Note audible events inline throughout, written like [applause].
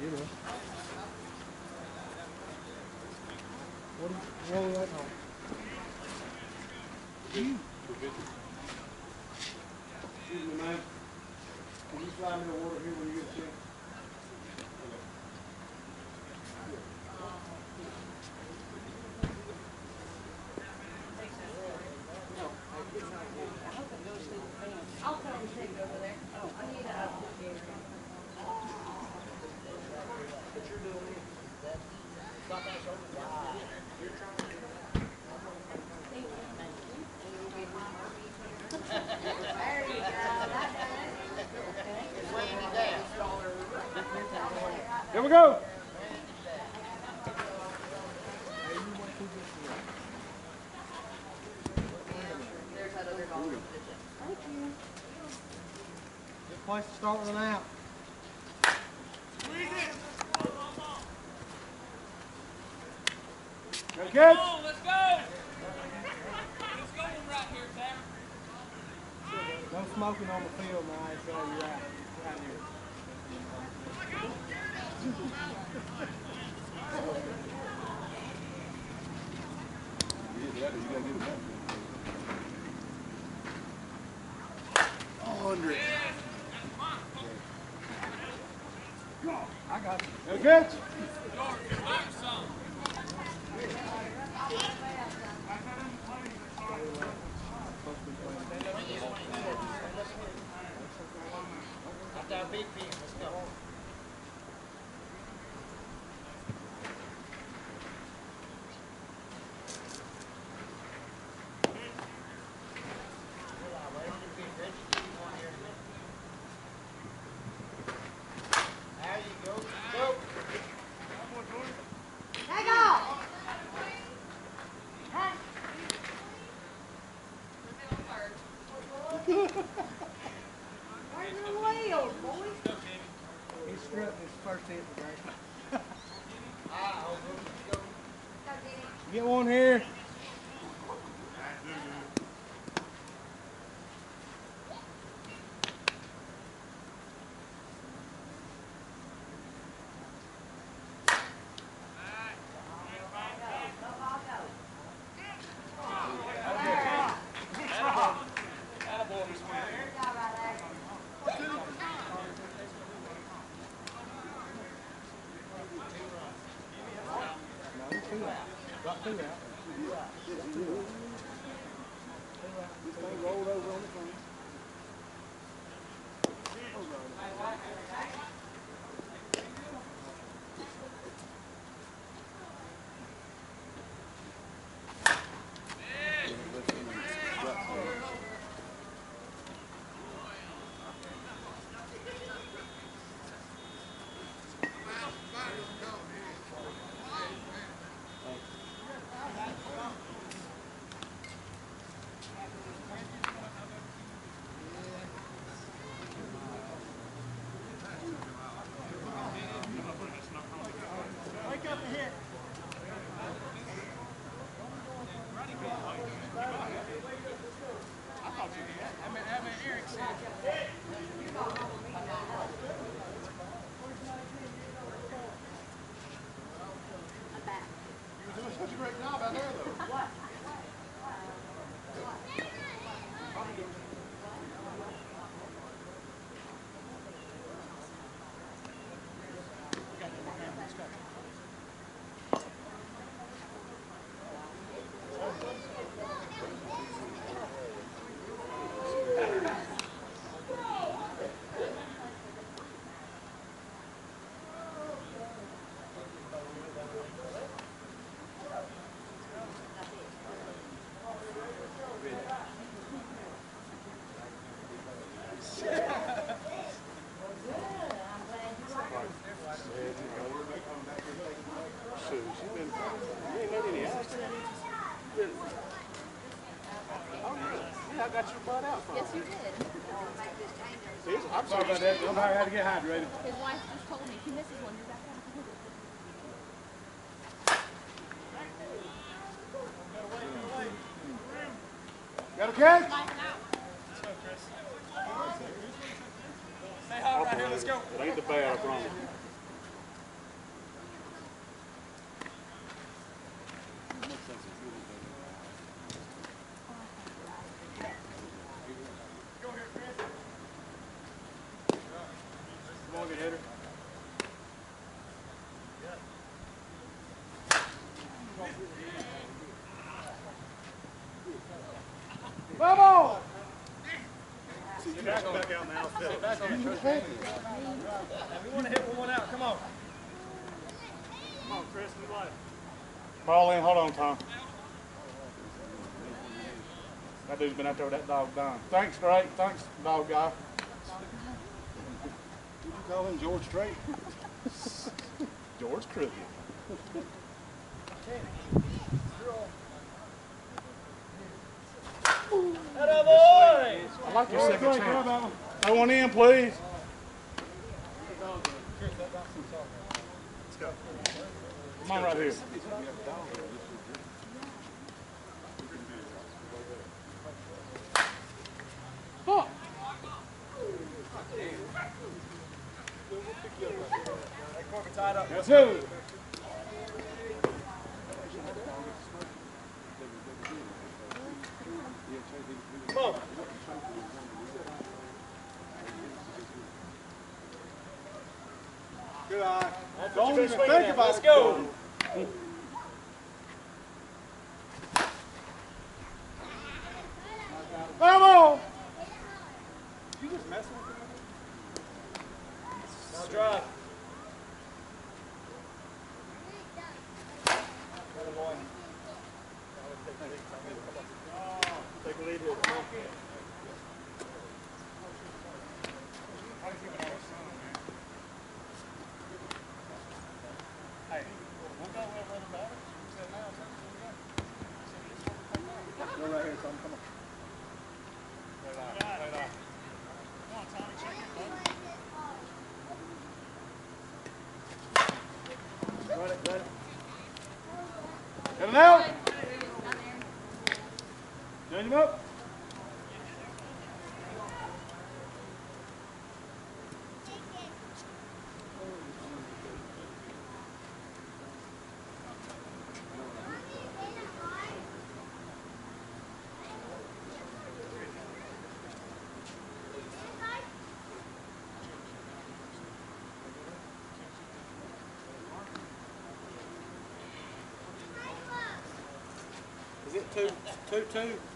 You know. What, what we waiting on? Excuse me, ma'am. Can you slide me the water here when you get a? I'll tell him to take it over there. Oh, I need a. There you go. That Here we go. There's that. Good place to start with an out. Go Come kids. on, let's go! Let's go right here, Tanner. No smoking on the field, now. So you're out. Right here. I got you. Go kids. George, back some. Hang on. Hey. Where's the wheels, boys? He's strutting his first hit today. Get one here. No, two out. Got two out. Got your butt out from. Yes, you did. Here's- I'm Sorry about that. Nobody had to get hydrated. His wife just told me she misses one. You're back on. Got a catch? Stay hot right here, let's go. It ain't the bad, I promise. Target hitter. Vamos! Sit back, back out now. Sit back on. We want to hit one out. Come on. Come on, Chris. Good life. Ball in, hold on, Tom. That dude's been out there with that dog dying. Thanks, Drake. Thanks, dog guy. Did you call him George Strait? [laughs] George Crooked. Atta boy! I like your second Drake, chance. how? Throw one in, please. Come on right here. Fuck. That's who. Don't even think about Let's go. Vamos! You just messing with? Now drive. Take a lead here. Come on. Go right here, son. Come on. Got it, got it. Get out. Change him up. Is it two, two, two? I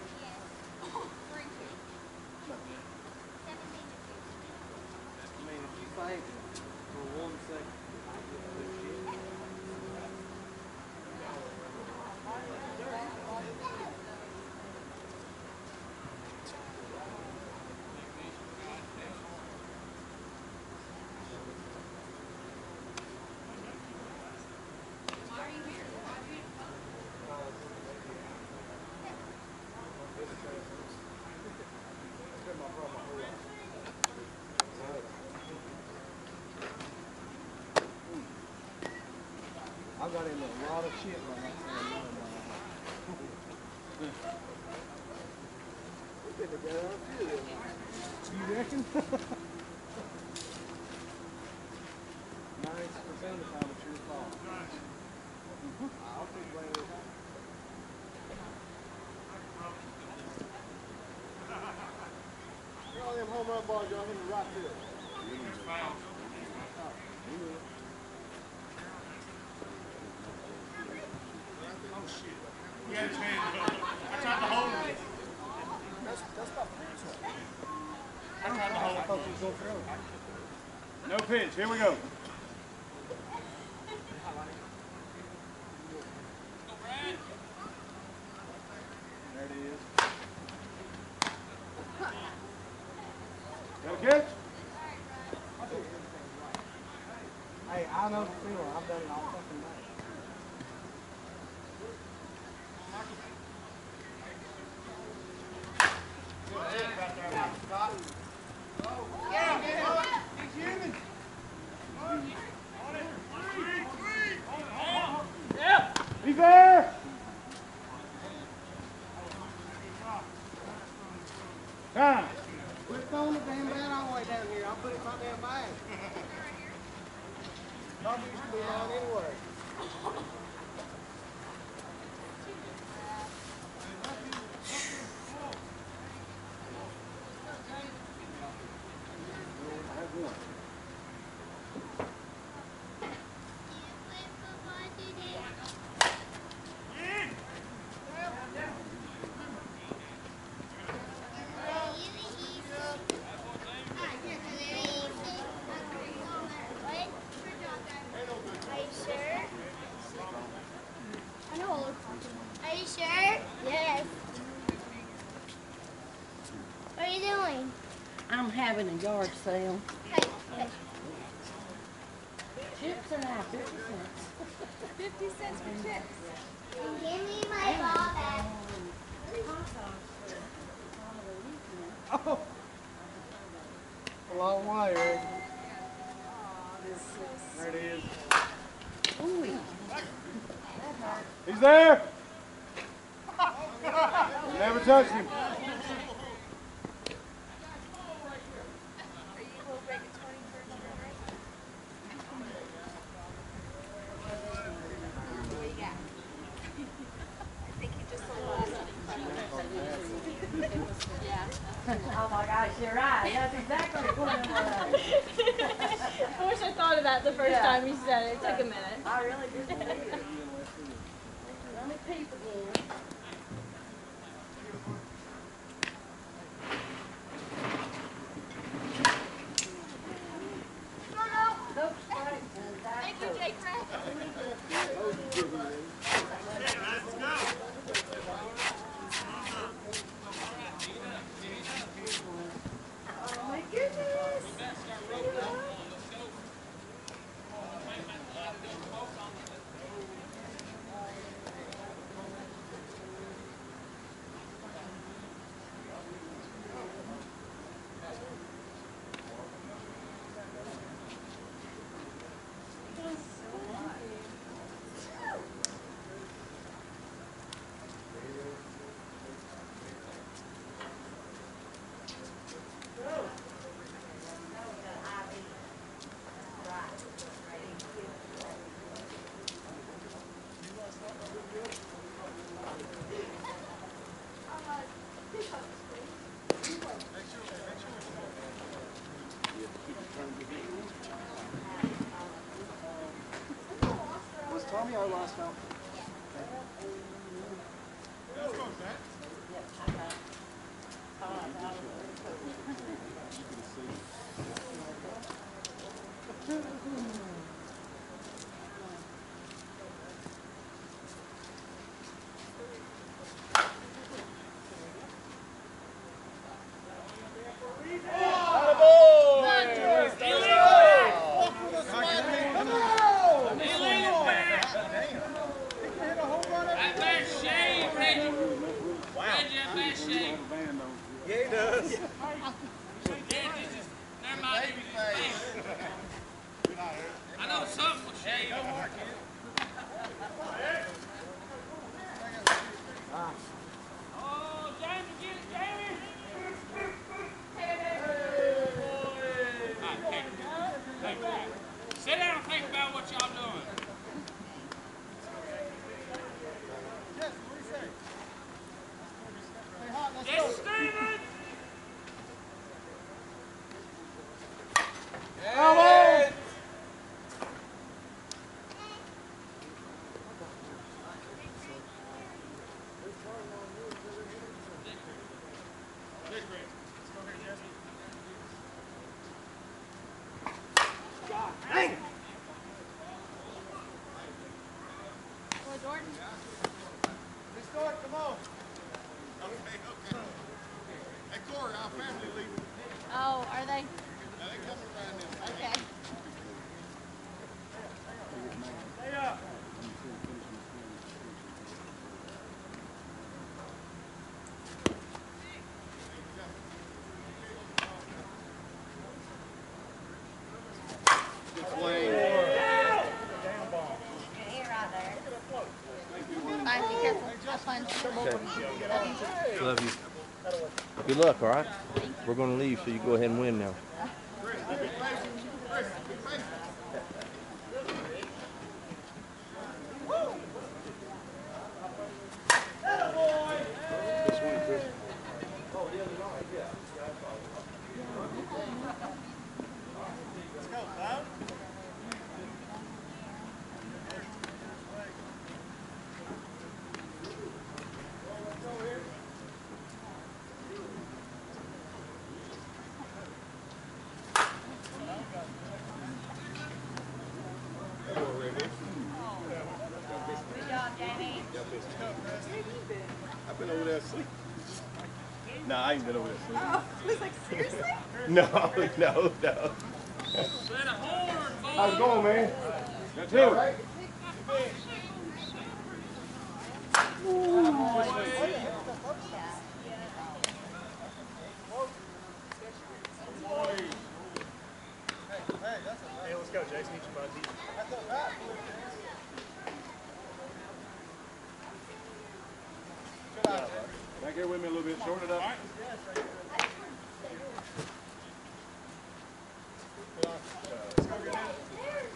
I got into a lot of shit said no, We've been together a few. You reckon? Ninety percent of your fault. I'll take blame of it. All them home run balls, y'all hit me right to it. No pitch. Here we go. There it is. Got a catch? Hey, I know the feeling. I've done it all fucking night. He's there! Time. Quit throwing the damn bat all the way down here. I'll put it in my damn bag. Probably used to be long anyway. Having a yard sale. Chips are now fifty cents. Fifty cents for chips. Give me my ball back. Oh. A long way, Eric. There it is. Ooh, He's there. [laughs] Never touched him. Are you will break a twenty for a right? What you got? I think you just sold us Yeah. Oh my gosh, you're right. That's exactly what it was. I wish I thought of that the first Yeah. Time you said it. It took a minute. I really Was Tommy our last out? That bear shame, Reggie. Reggie, that bear shame. Yeah, he does. Yeah, this is, never mind. I know something will shave. Oh, Jamie, get it, Jamie. All right, okay. Thank you. Sit down and think about what y'all doing. Yes, Steven! Come on. Boy, Jordan. Restart, come on. Okay, okay. Hey, Corey, our family leaving. Oh, are they? Now they coming around this. Okay. Stay up. Bye. Be careful. Have fun. Love you. Good luck, all right? We're going to leave, so you go ahead and win now. How's it going, man? Good it. Right? Hey, let's go, Jason. Your Back here with me a little bit, short it up.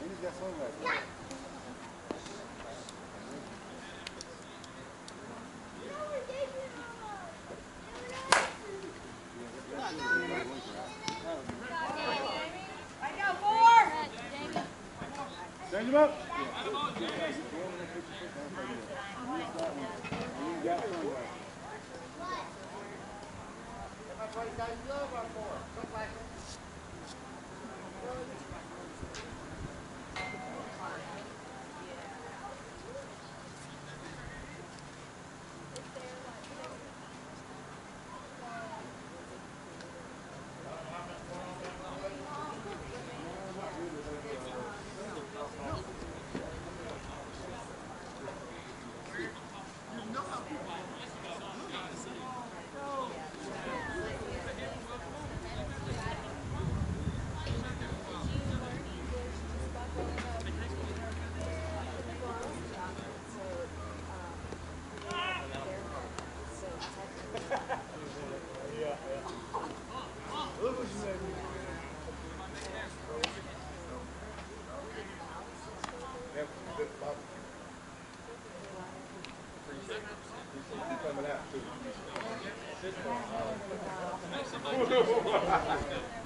Deniz Gasol verdi. Change him up. That's.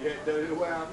yeah, the way I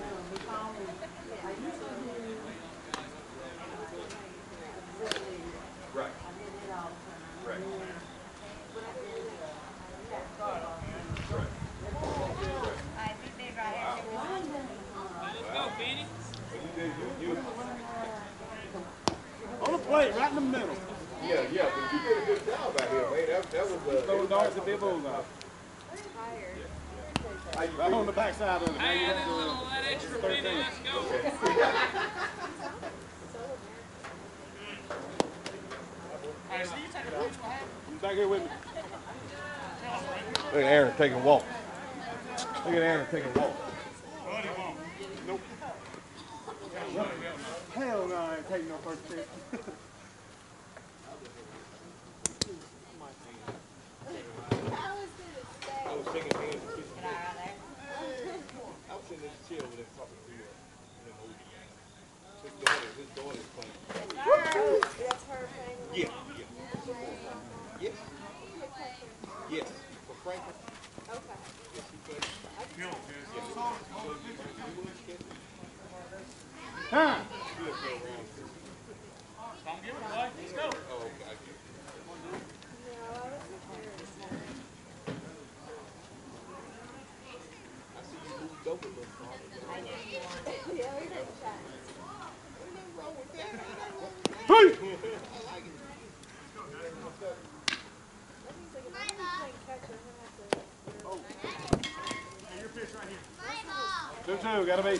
too. Gotta be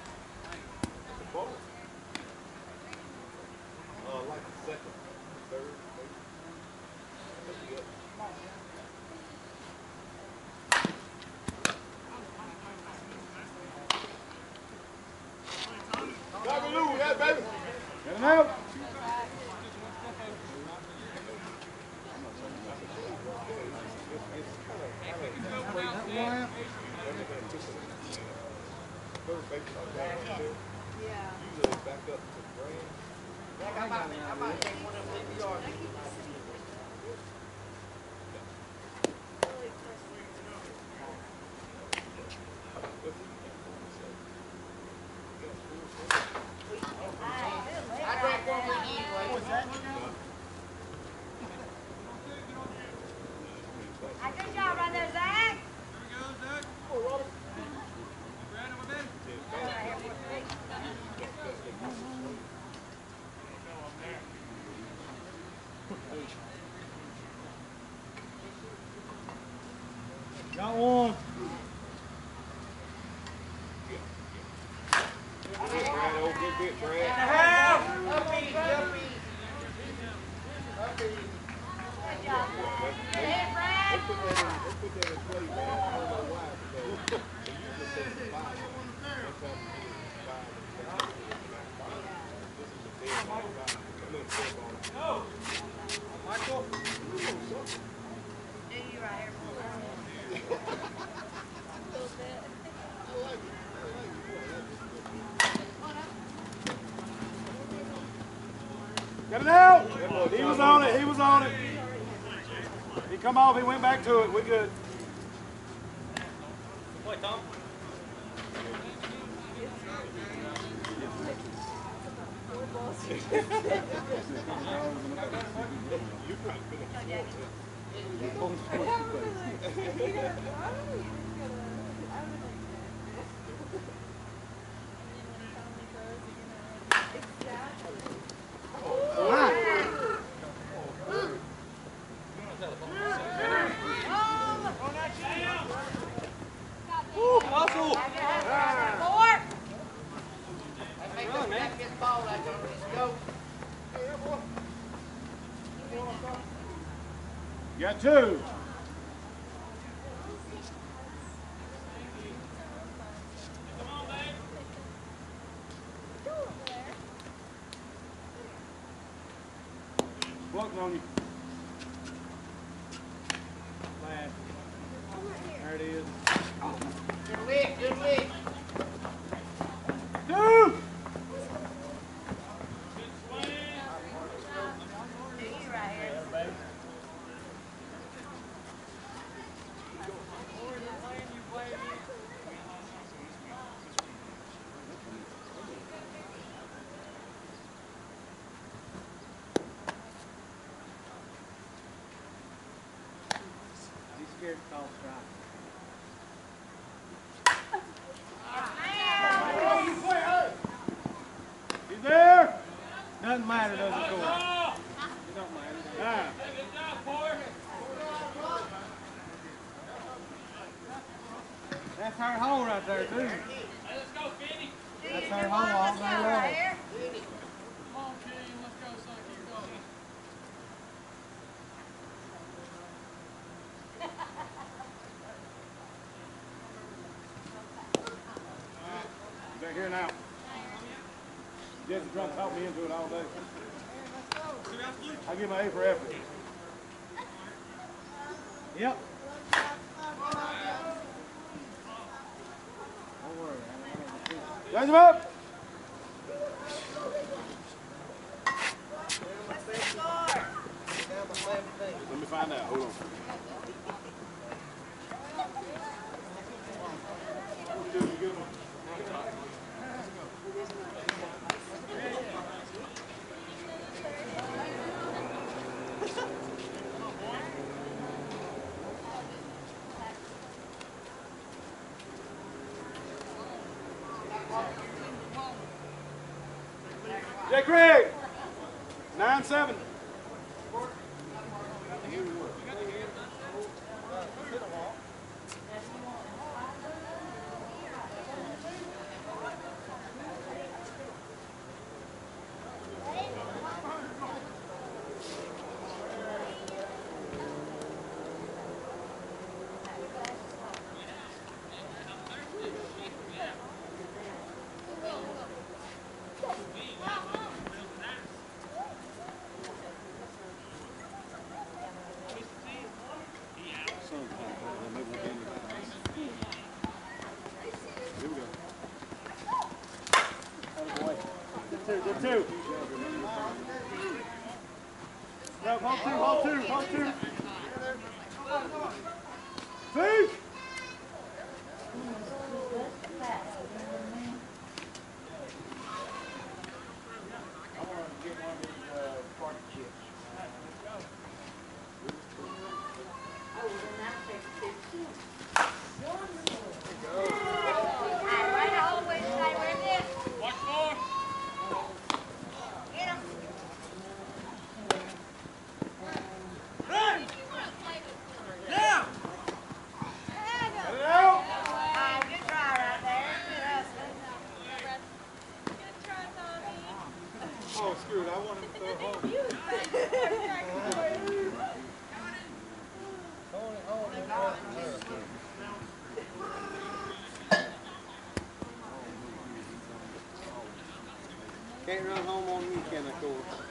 Got one. Brad, old good bit, Brad. Good job. Hey, Brad. Put that in, let's put that in play, man. I don't know why, because they usually say it's five. Sometimes it's five. This is a dead ball, five. A little dead ball. Do you right here. Get it out. He was on it. He was on it. He come off. He went back to it. We good. Four. [laughs] two. Floating on you. Last. There it is. Good lick, good lick. Two. Do you right here. He's scared to call strike. He's there. Doesn't matter, does it, Corey? It don't matter. Ah. Good job, Ford. That's her hole right there, too. Hey, let's go, Kenny. That's Do our you home want all us to day go long. right here? Come on, Kenny, let's go, son. Keep going. Back here now. Jesse trying to talk me into it all day. Give my A for effort. Yep. Don't him up. Good two. No, hold two, hold two, hold two. See? I want to get one of these, uh, party chips. Right all the way, stay right there. Watch more. Get 'em. Now. Cut it out. Ah, good try right there. Good hustle. Oh, screw it, I want him to throw it home. Can't run home on me, can I,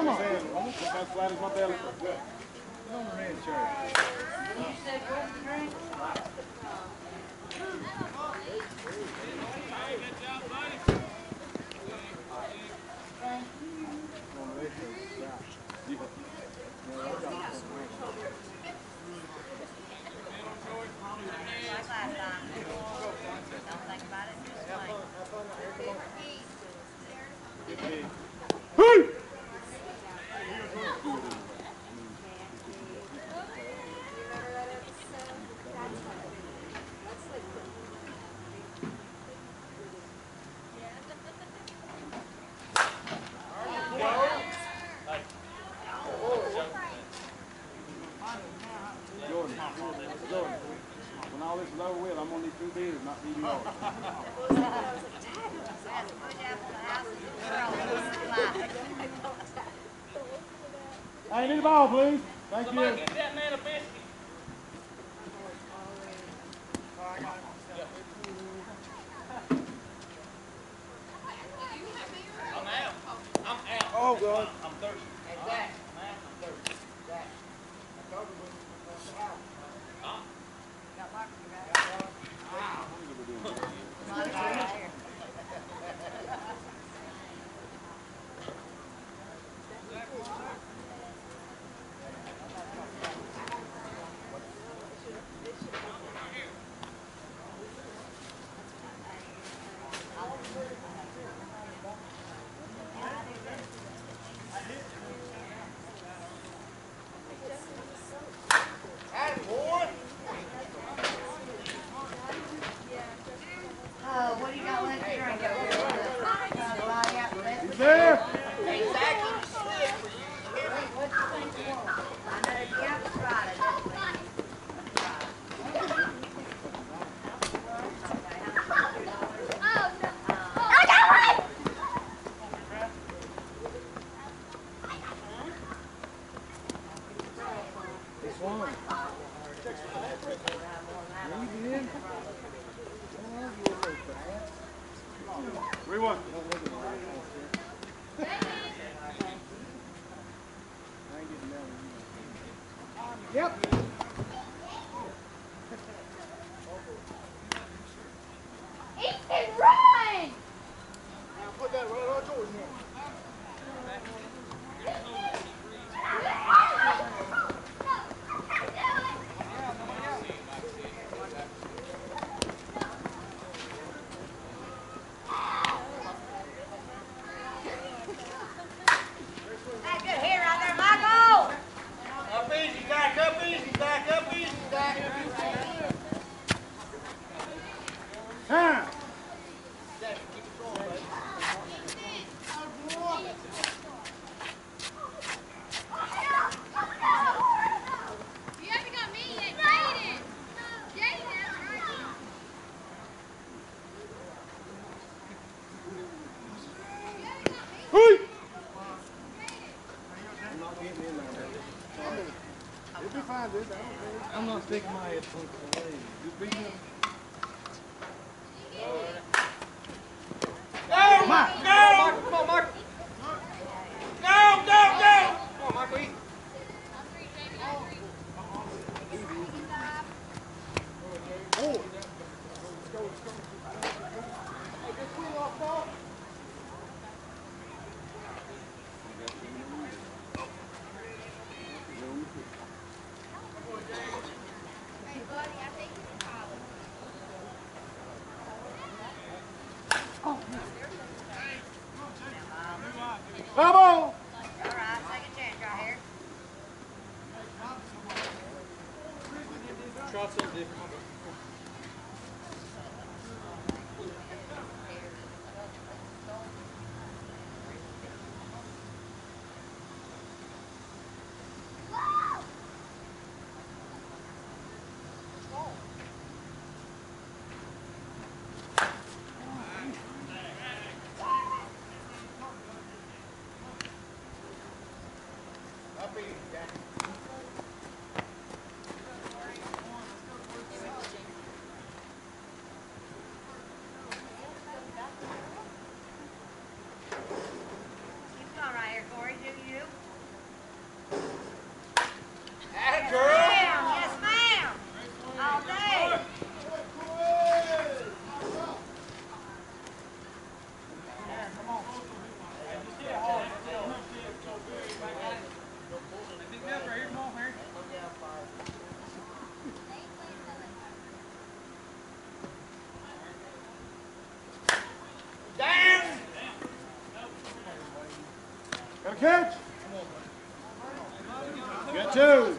Come on. As flat as my belly. On the red don't think my headphones are catch. Get two.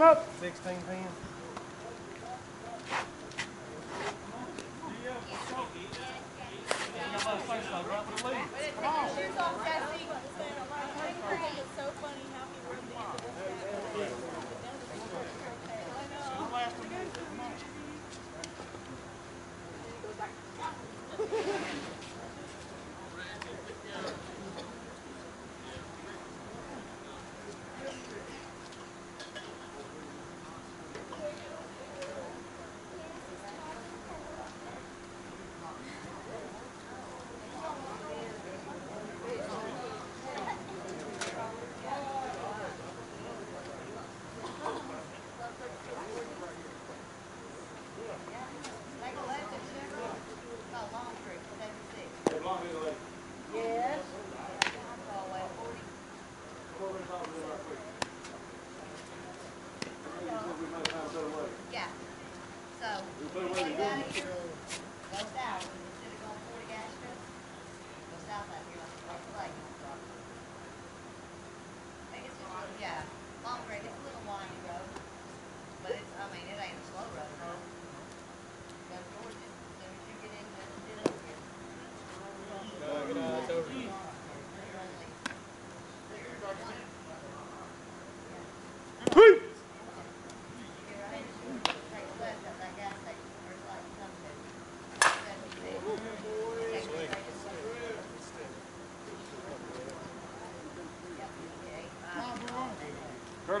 Up. 16 pins.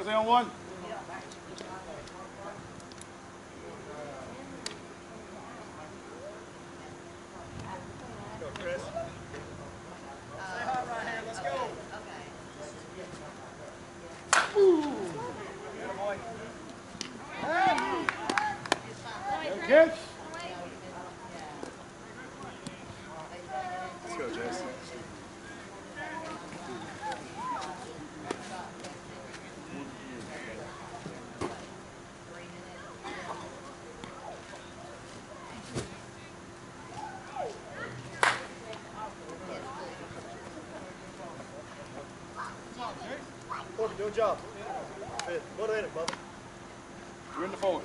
Stay on one. Good job. Good. Motivate it, brother. You're in the forward.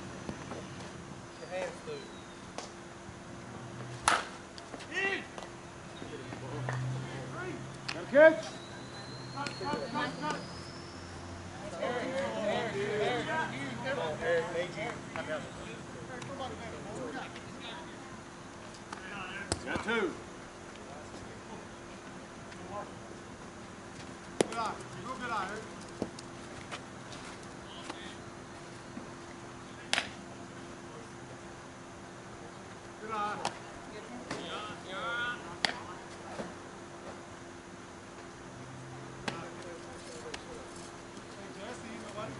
two. Good eye. Real good eye. Good eye.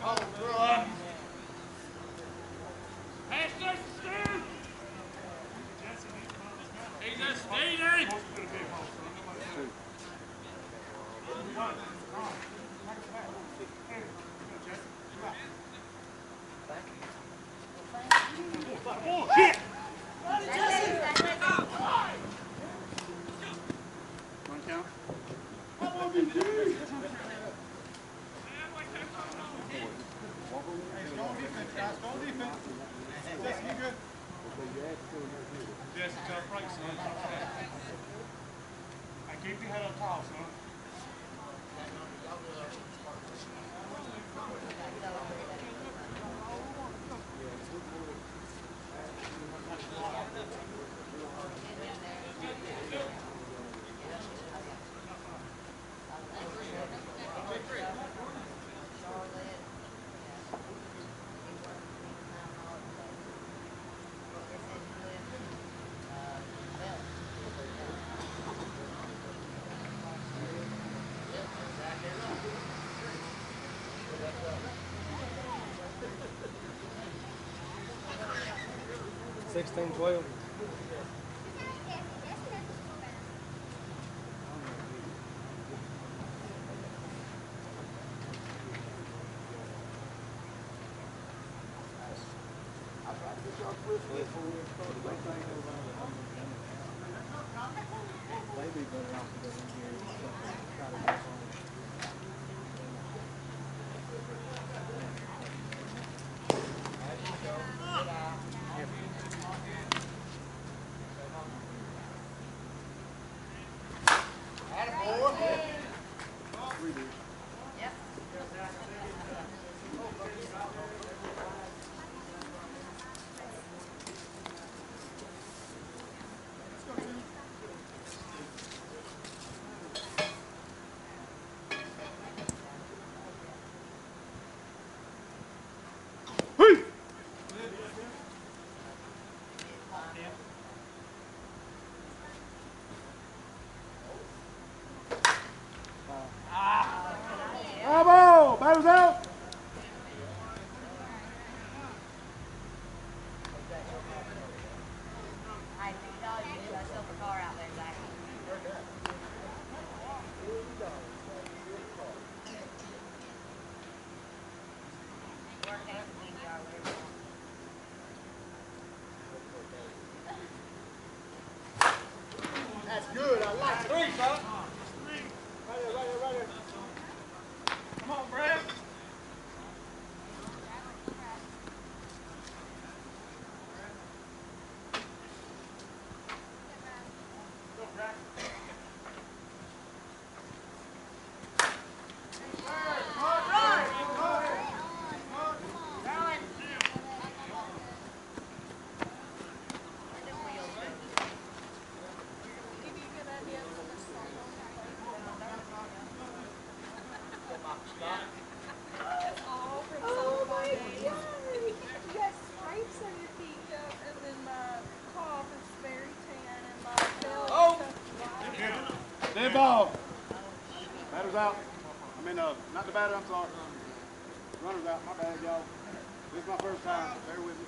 Oh, bro. Textile Oil. Ball. Batters out. I mean, uh, not the batter, I'm sorry. Runner's out, my bad, y'all. This is my first time, bear with me.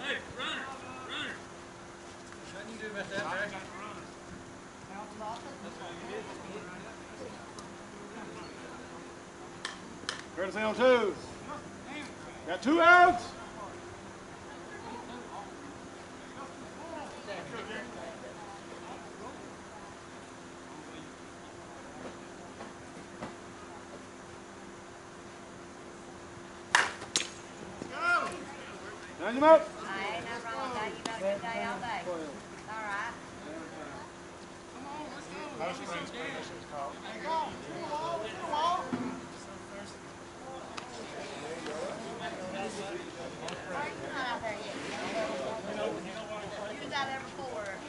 Hey, runner, runner. Got two outs. Down your up. I ain't not wrong with that. You got a good day all day. It's all right. Frank, you're not out there yet. You was out there before.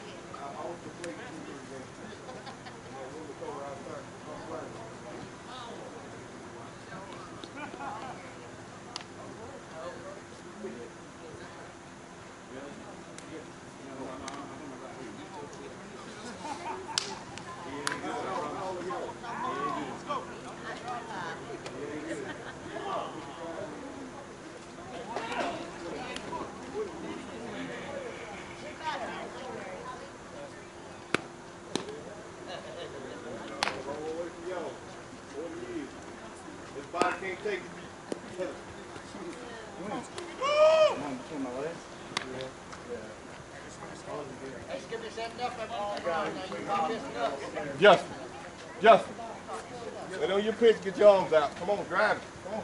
pitch, get your arms out. Come on, drive it. Come on.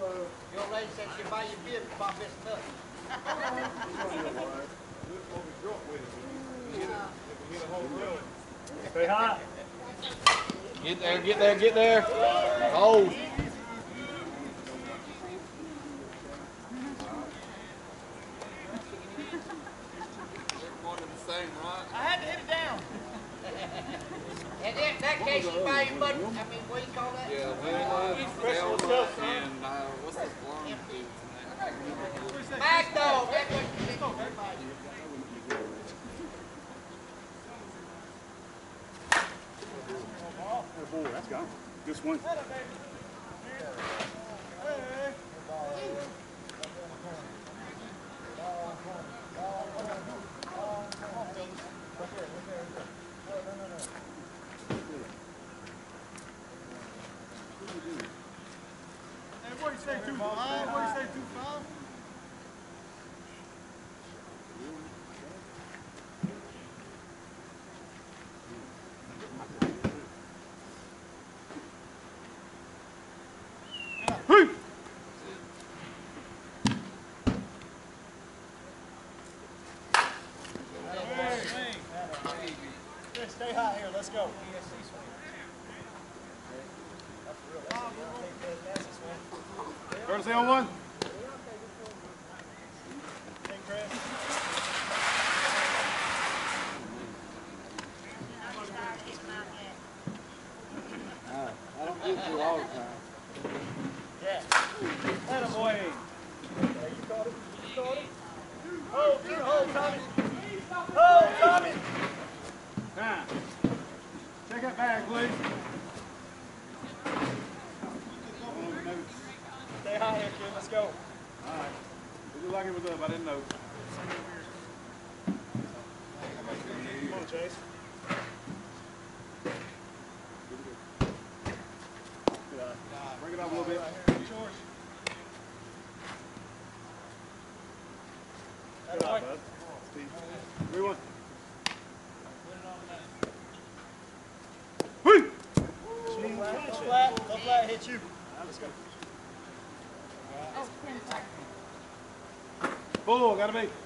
Uh, your lady said she'd buy you beer about this stuff. Stay hot. Get there, get there, get there. Hold. Stay hot here. Let's go. On one. Go oh, gotta be.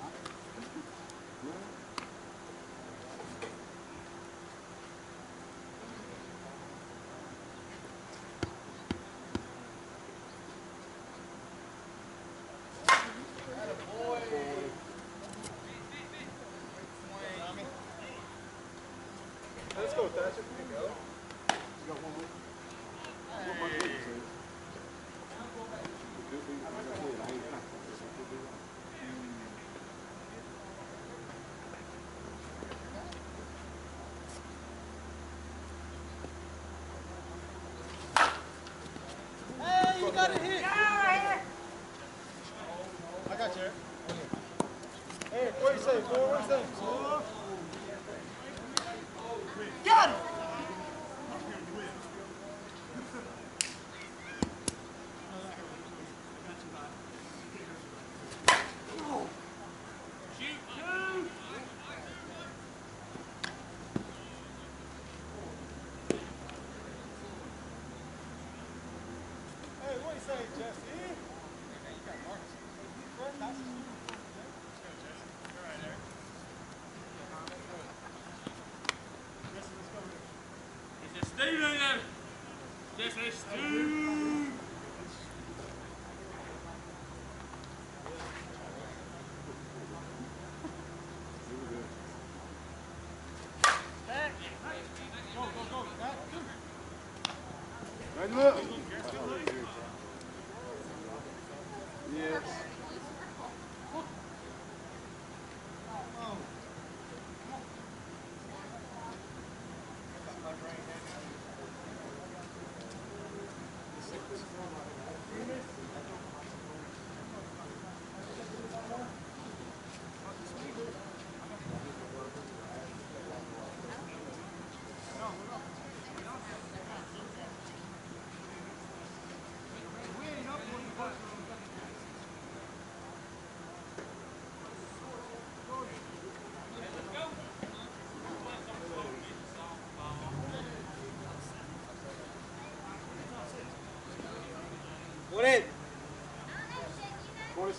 Wednesday, four Wednesday. Steinhenger! Det er Go, go, go. Right, look.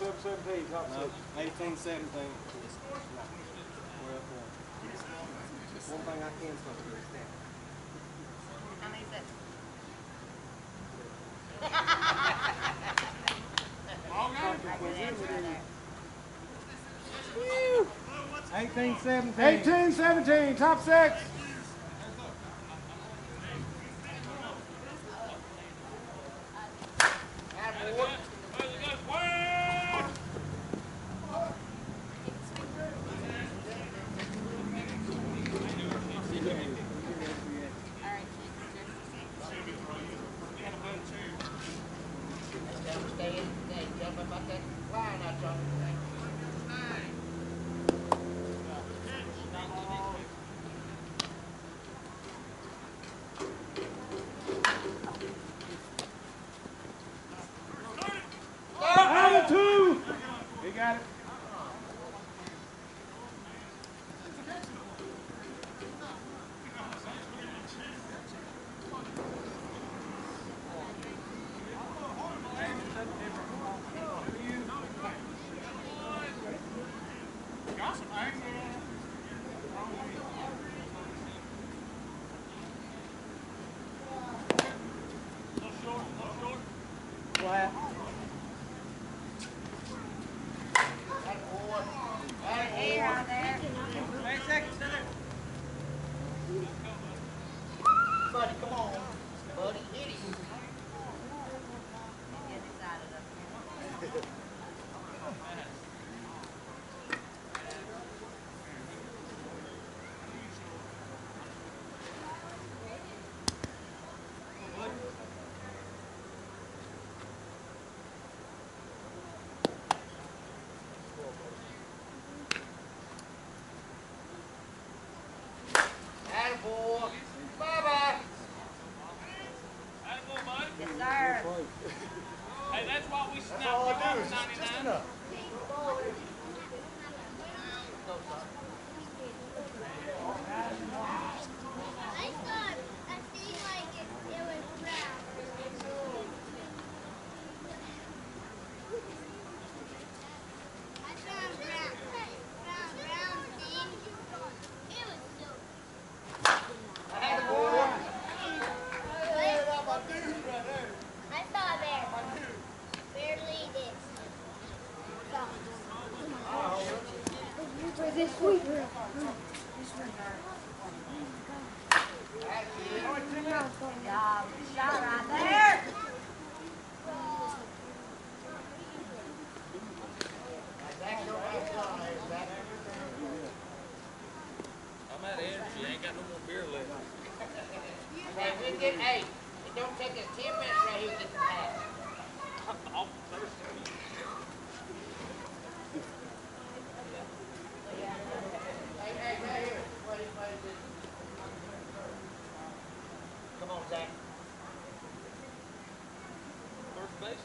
1817. top no, 18, One thing I can stop here is. How many is that? top six.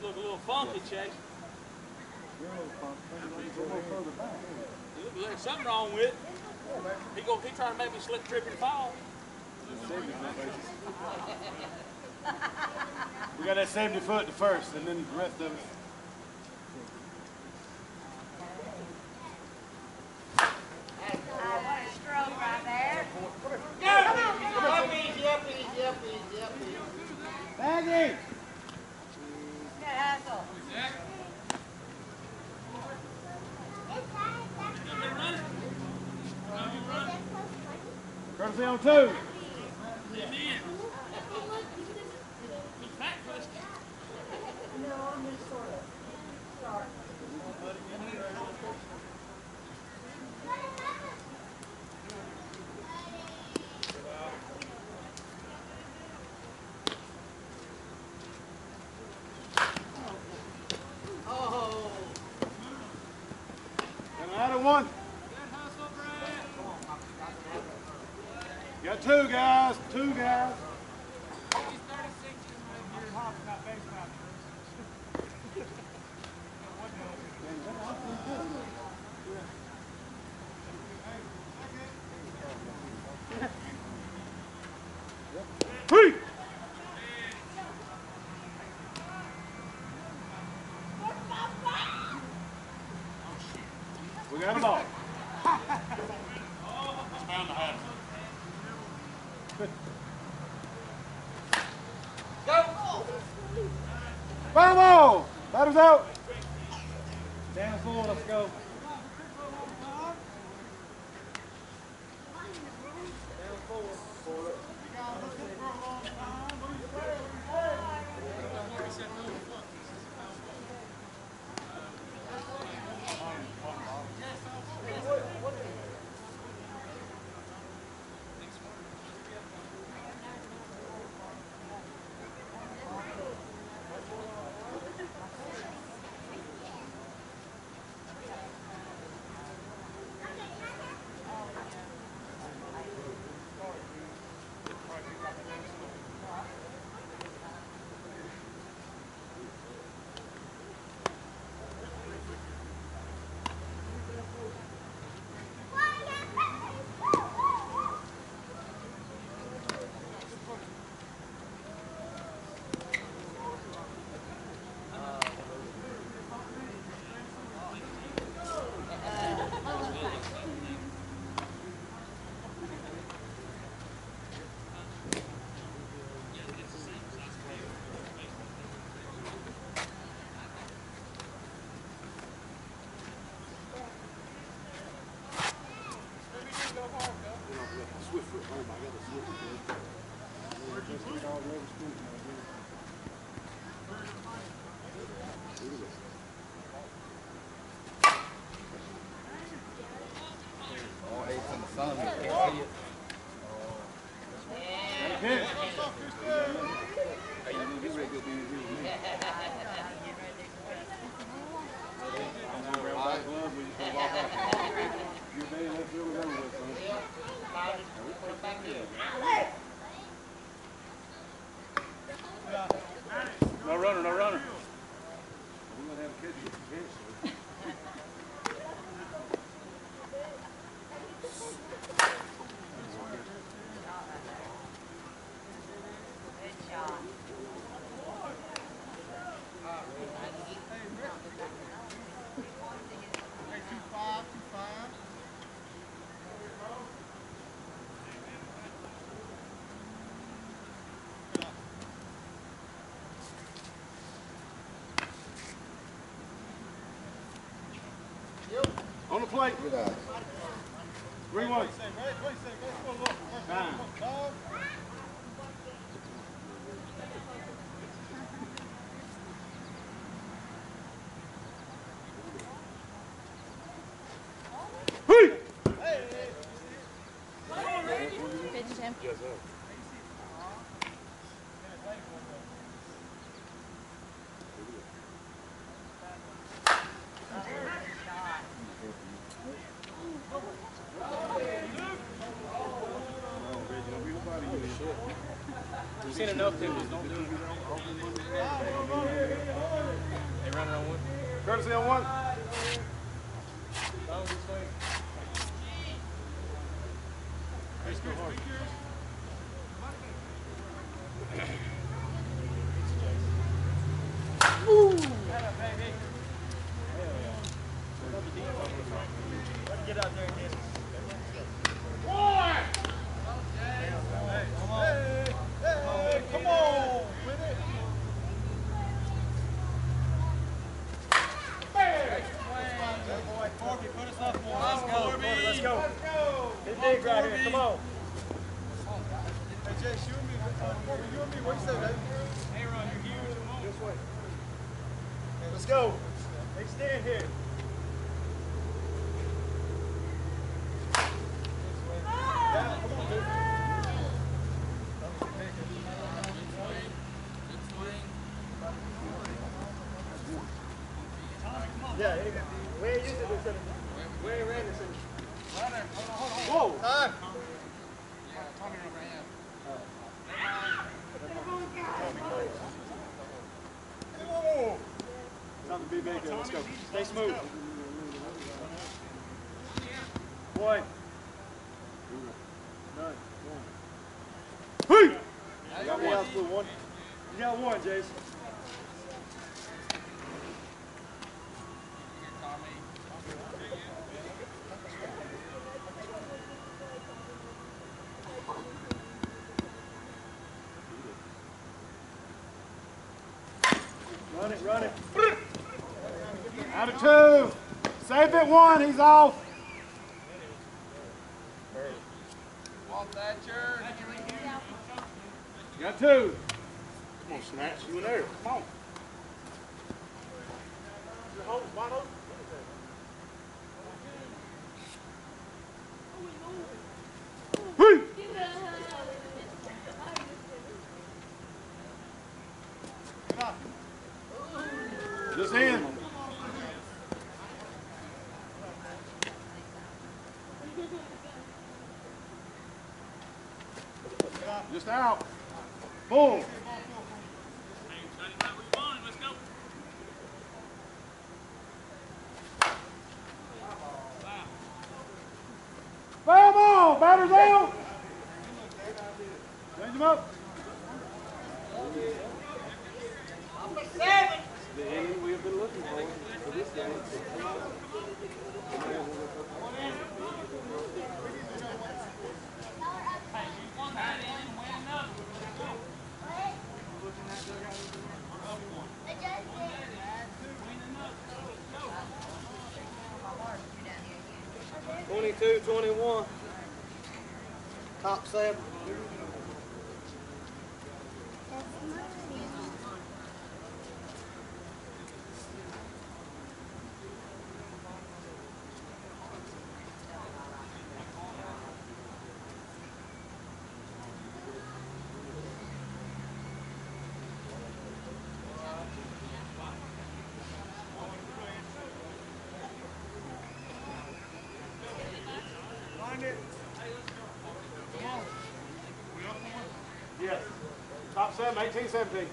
Look a little funky, yes. Chase. You're a little funky. Look, there's something wrong with it. He go, he trying to make me slip, trip, and fall. we got that 70 foot the first, and then the rest of it. No, I'm just sort of. Sorry. two guys. out. Thank you. On the plate. Look at. Three one. Nine. Hey! Hey! Pitch him. Yes, sir. seen enough tickets. Don't do it. They running on one. Courtesy on one. That was good swing. Hey, Chris, Let's go. Stay smooth. Boy. None. One. Hey! You got one. You got one, Jason. Run it, run it. Out of two. Safe at one, he's off. Walt Thatcher. You got two. Come on, Snatch, you in there. Come on. Your hole's wide open. Hey! Just in. Just out. Full. Foul ball, batter's out. Change him up. Number seven. The inning we have been looking for for this game. Twenty-two, twenty-one. Top seven. Yes. Top seven, 18, 17.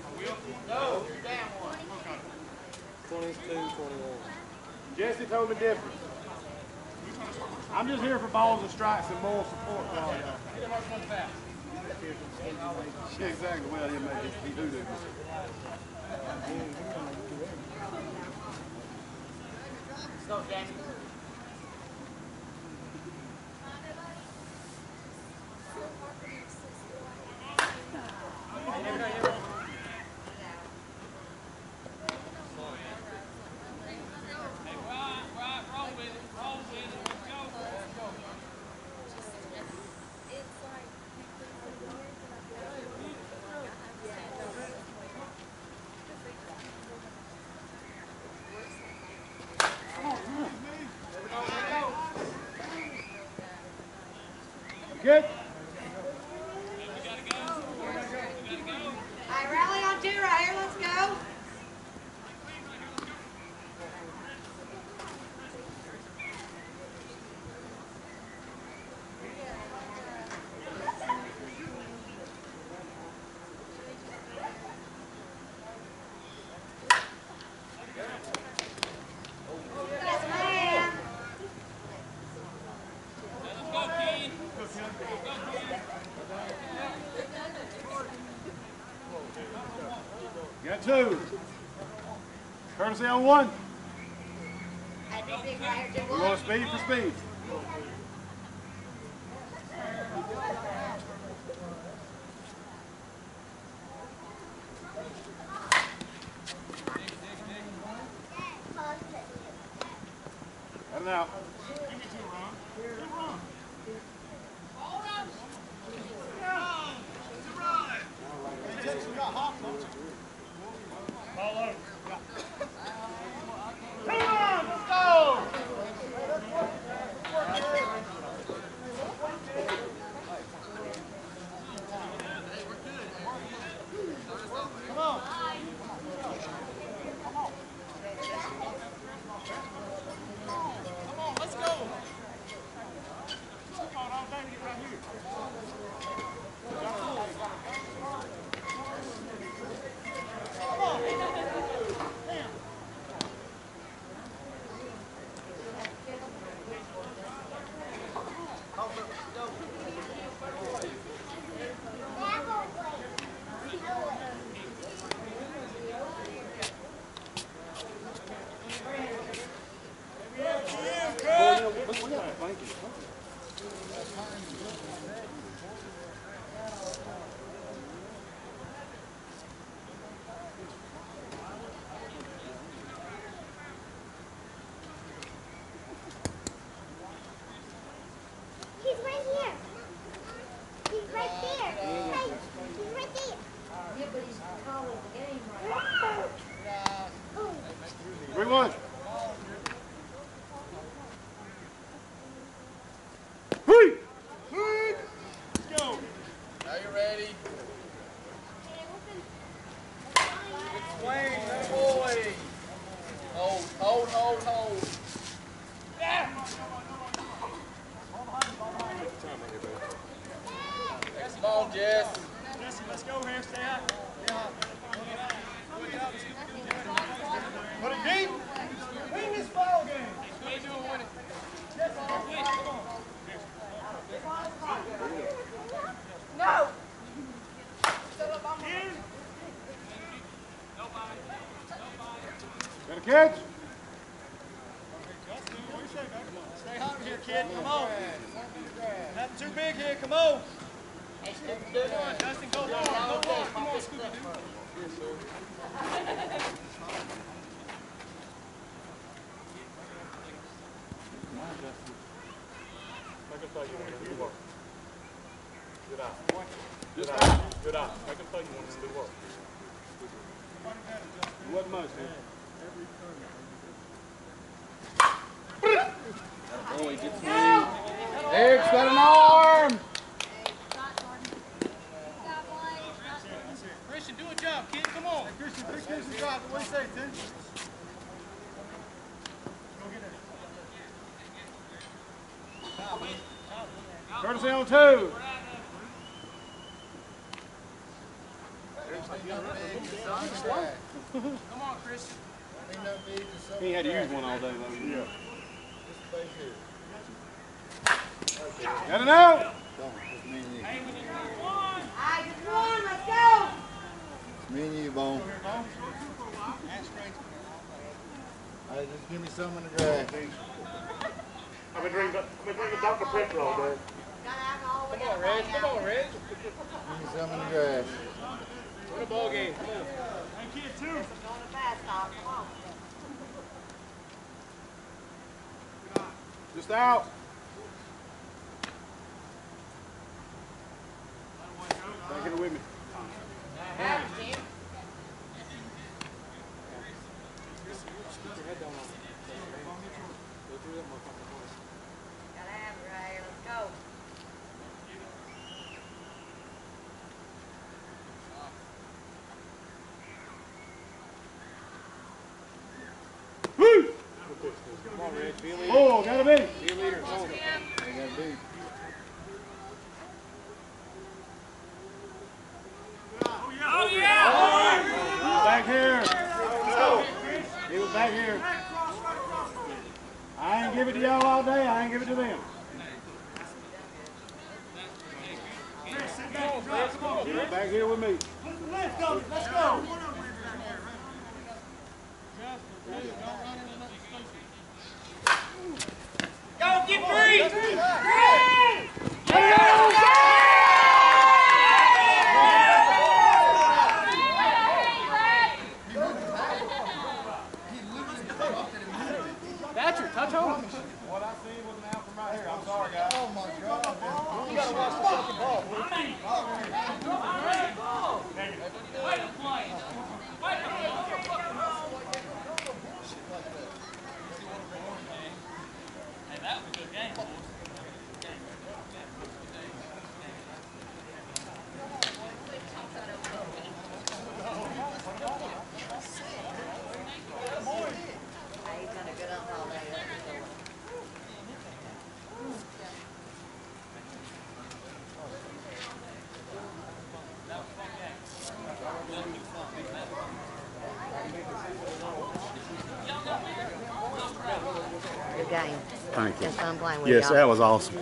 No, you're down one. Twenty-two, twenty-one. Jesse told me different. I'm just here for balls and strikes and moral support for all y'all. Yeah, exactly. Well, he may, he do do. Let's go, Jamie. Hey, right, right, roll with it, roll with it, let's go. Good? All right, rally on two right here, let's go. Yes, ma'am. Let's go, Ken. You got two. Courtesy on one. Hey, big, big right here, two, We want speed for speed. Geç. Michael too. Come on, Christian. He had to use one all day, though. Yeah. Got enough? on, Reg. Come on, Reg. He's on the grass. What a ball game. Come on. And kid, too. Going to fast stop. Come on. Just out. Take it with me. on, Be a leader. Oh, got him in. Be a leader. with you. Yes, that was awesome.